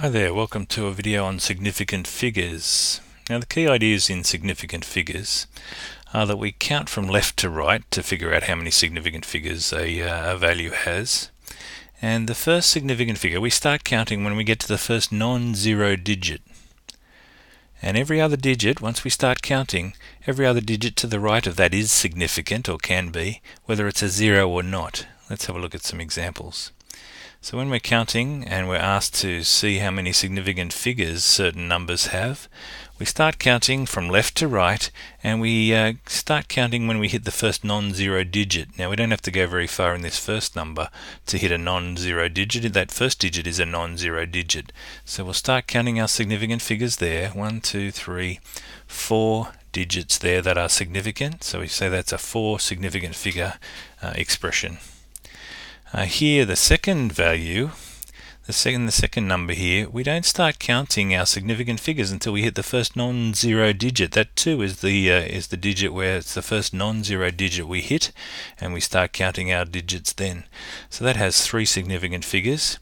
Hi there, welcome to a video on significant figures. Now the key ideas in significant figures are that we count from left to right to figure out how many significant figures a, uh, a value has. And the first significant figure, we start counting when we get to the first non-zero digit. And every other digit, once we start counting, every other digit to the right of that is significant or can be, whether it's a zero or not. Let's have a look at some examples. So when we're counting and we're asked to see how many significant figures certain numbers have, we start counting from left to right and we uh, start counting when we hit the first non-zero digit. Now we don't have to go very far in this first number to hit a non-zero digit. That first digit is a non-zero digit. So we'll start counting our significant figures there. One, two, three, four digits there that are significant. So we say that's a four significant figure uh, expression. Uh, here, the second value, the second the second number here, we don't start counting our significant figures until we hit the first non-zero digit. That too is the uh, is the digit where it's the first non-zero digit we hit, and we start counting our digits then. So that has three significant figures.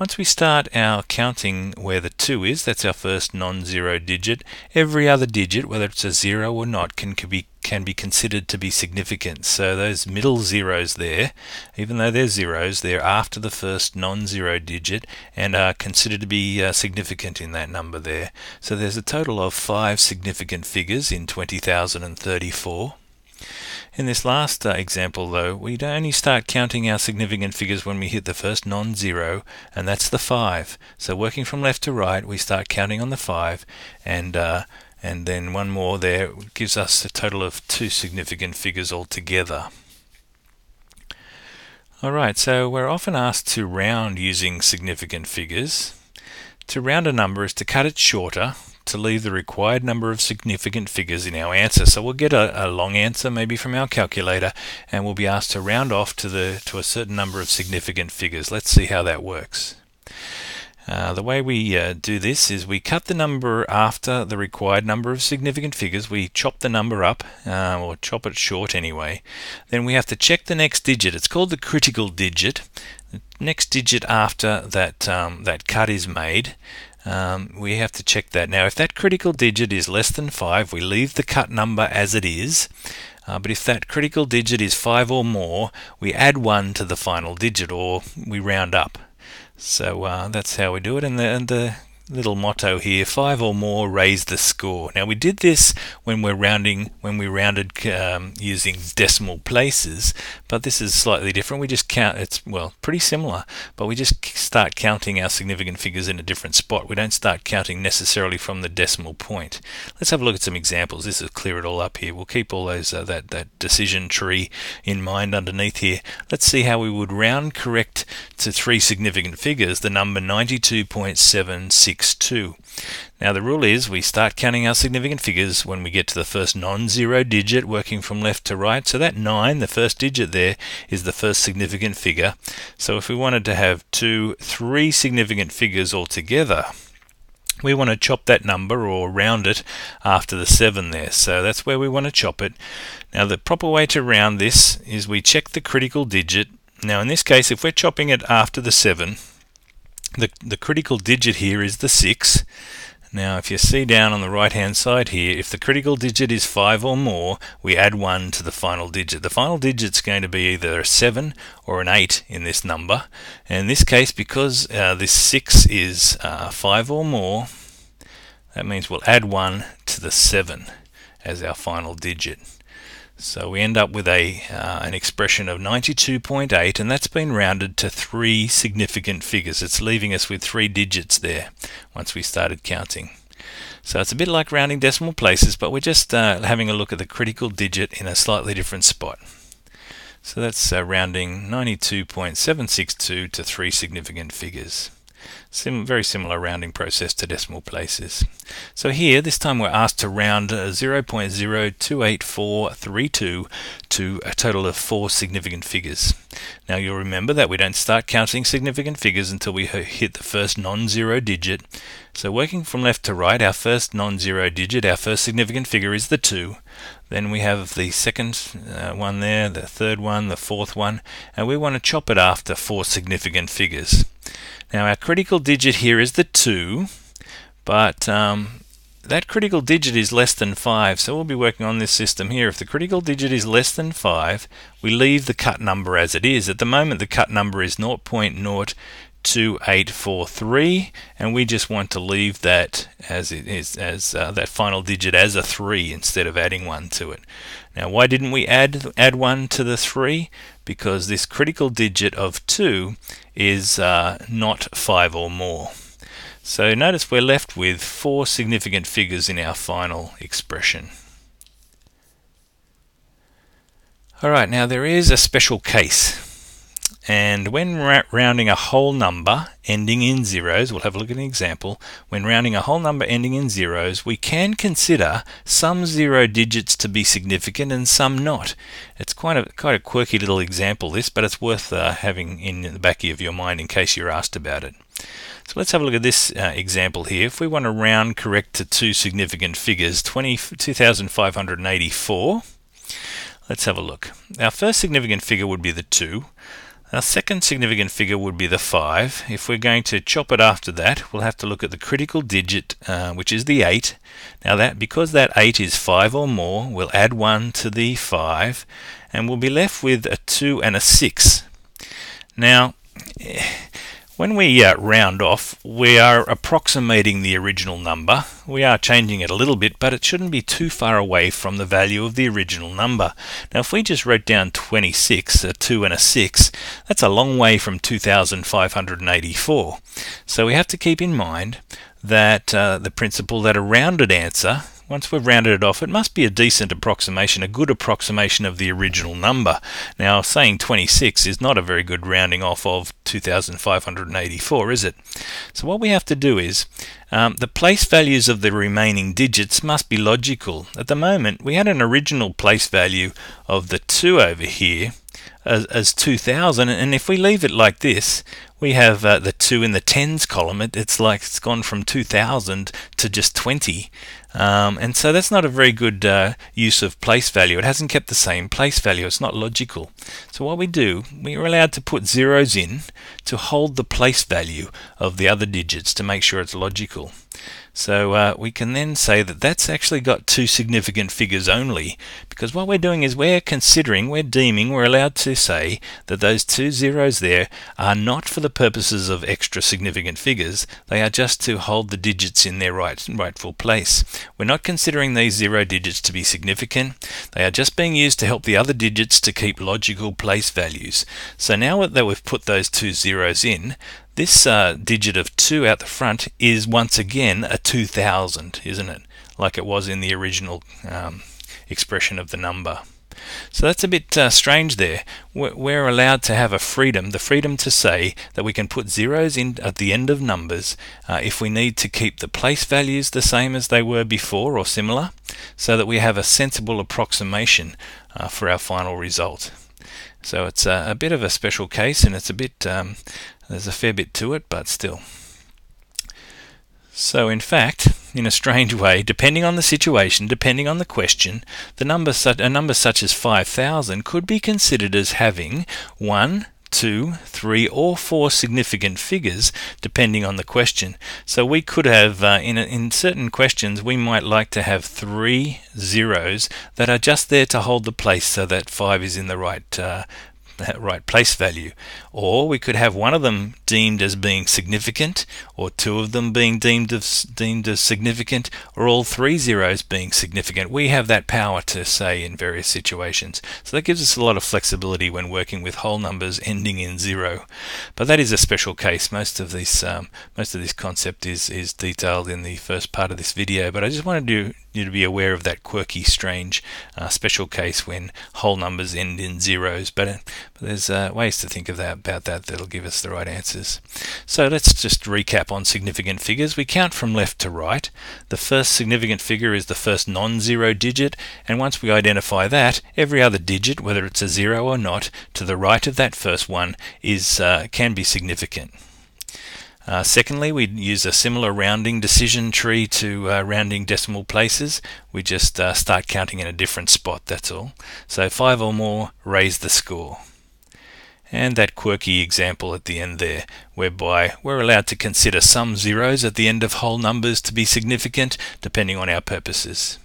Once we start our counting where the 2 is, that's our first non-zero digit, every other digit, whether it's a 0 or not, can, can, be, can be considered to be significant. So those middle zeros there, even though they're zeros, they're after the first non-zero digit and are considered to be uh, significant in that number there. So there's a total of five significant figures in 20,034. In this last uh, example though, we only start counting our significant figures when we hit the first non-zero, and that's the 5. So working from left to right, we start counting on the 5, and uh, and then one more there gives us a total of two significant figures altogether. Alright, so we're often asked to round using significant figures. To round a number is to cut it shorter to leave the required number of significant figures in our answer. So we'll get a, a, long answer maybe from our calculator and we'll be asked to round off to the to a certain number of significant figures. Let's see how that works. Uh, the way we uh, do this is we cut the number after the required number of significant figures. We chop the number up, uh, or chop it short anyway. Then we have to check the next digit. It's called the critical digit. The next digit after that um, that cut is made um, we have to check that. Now, if that critical digit is less than 5, we leave the cut number as it is. Uh, but if that critical digit is 5 or more, we add 1 to the final digit, or we round up. So uh, that's how we do it. And the, and the little motto here five or more raise the score. Now we did this when we're rounding when we rounded um, using decimal places but this is slightly different. We just count it's well pretty similar but we just start counting our significant figures in a different spot. We don't start counting necessarily from the decimal point. Let's have a look at some examples. This will clear it all up here. We'll keep all those uh, that that decision tree in mind underneath here. Let's see how we would round correct to three significant figures. The number 92.76 2. Now the rule is we start counting our significant figures when we get to the first non-zero digit working from left to right. So that 9, the first digit there, is the first significant figure. So if we wanted to have two, three significant figures altogether, we want to chop that number or round it after the 7 there. So that's where we want to chop it. Now the proper way to round this is we check the critical digit. Now in this case if we're chopping it after the 7 the, the critical digit here is the 6. Now if you see down on the right hand side here, if the critical digit is 5 or more, we add 1 to the final digit. The final digit is going to be either a 7 or an 8 in this number. And in this case, because uh, this 6 is uh, 5 or more, that means we'll add 1 to the 7 as our final digit. So we end up with a uh, an expression of 92.8 and that's been rounded to three significant figures. It's leaving us with three digits there once we started counting. So it's a bit like rounding decimal places but we're just uh, having a look at the critical digit in a slightly different spot. So that's uh, rounding 92.762 to three significant figures. Sim very similar rounding process to decimal places. So here, this time we're asked to round uh, 0.028432 to a total of four significant figures. Now you'll remember that we don't start counting significant figures until we hit the first non-zero digit. So working from left to right, our first non-zero digit, our first significant figure is the 2. Then we have the second uh, one there, the third one, the fourth one, and we want to chop it after four significant figures. Now our critical digit here is the 2, but um, that critical digit is less than 5, so we'll be working on this system here. If the critical digit is less than 5, we leave the cut number as it is. At the moment the cut number is 0.02843, and we just want to leave that as it is as uh, that final digit as a 3 instead of adding 1 to it. Now why didn't we add add 1 to the 3? Because this critical digit of 2 is uh, not 5 or more. So notice we're left with four significant figures in our final expression. Alright, now there is a special case and when rounding a whole number ending in zeros, we'll have a look at an example. When rounding a whole number ending in zeros, we can consider some zero digits to be significant and some not. It's quite a quite a quirky little example, this, but it's worth uh, having in the back of your mind in case you're asked about it. So let's have a look at this uh, example here. If we want to round correct to two significant figures, 20, 2584, let's have a look. Our first significant figure would be the 2. Our second significant figure would be the 5. If we're going to chop it after that, we'll have to look at the critical digit, uh, which is the 8. Now that because that 8 is 5 or more, we'll add 1 to the 5, and we'll be left with a 2 and a 6. Now, when we uh, round off, we are approximating the original number. We are changing it a little bit, but it shouldn't be too far away from the value of the original number. Now, if we just wrote down 26, a 2 and a 6, that's a long way from 2,584. So we have to keep in mind that uh, the principle that a rounded answer once we've rounded it off, it must be a decent approximation, a good approximation of the original number. Now, saying 26 is not a very good rounding off of 2,584, is it? So what we have to do is, um, the place values of the remaining digits must be logical. At the moment, we had an original place value of the 2 over here, as, as 2000 and if we leave it like this we have uh, the 2 in the tens column it, it's like it's gone from 2000 to just 20 um, and so that's not a very good uh, use of place value. It hasn't kept the same place value. It's not logical. So what we do we're allowed to put zeros in to hold the place value of the other digits to make sure it's logical so uh, we can then say that that's actually got two significant figures only, because what we're doing is we're considering, we're deeming, we're allowed to say that those two zeros there are not for the purposes of extra significant figures, they are just to hold the digits in their right, rightful place. We're not considering these zero digits to be significant, they are just being used to help the other digits to keep logical place values. So now that we've put those two zeros in, this uh, digit of 2 out the front is once again a 2000, isn't it? Like it was in the original um, expression of the number. So that's a bit uh, strange there. We're allowed to have a freedom, the freedom to say that we can put zeros in at the end of numbers uh, if we need to keep the place values the same as they were before or similar, so that we have a sensible approximation uh, for our final result. So it's a, a, bit of a special case and it's a bit um, there's a fair bit to it, but still. So, in fact, in a strange way, depending on the situation, depending on the question, the number a number such as 5,000 could be considered as having one, two, three, or four significant figures, depending on the question. So we could have, uh, in, in certain questions, we might like to have three zeros that are just there to hold the place so that five is in the right uh, right place value. Or we could have one of them deemed as being significant, or two of them being deemed as, deemed as significant, or all three zeros being significant. We have that power to say in various situations. So that gives us a lot of flexibility when working with whole numbers ending in zero. But that is a special case. Most of this um, most of this concept is is detailed in the first part of this video. But I just wanted you, you need to be aware of that quirky, strange, uh, special case when whole numbers end in zeros. But, uh, but there's uh, ways to think of that about that that'll give us the right answers. So let's just recap on significant figures. We count from left to right. The first significant figure is the first non-zero digit, and once we identify that, every other digit, whether it's a zero or not, to the right of that first one is uh, can be significant. Uh, secondly, we use a similar rounding decision tree to uh, rounding decimal places. We just uh, start counting in a different spot, that's all. So five or more raise the score. and that quirky example at the end there, whereby we're allowed to consider some zeros at the end of whole numbers to be significant, depending on our purposes.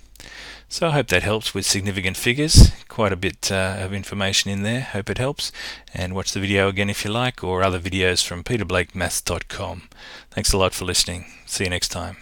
So I hope that helps with significant figures. Quite a bit uh, of information in there. Hope it helps. And watch the video again if you like, or other videos from peterblakemaths.com. Thanks a lot for listening. See you next time.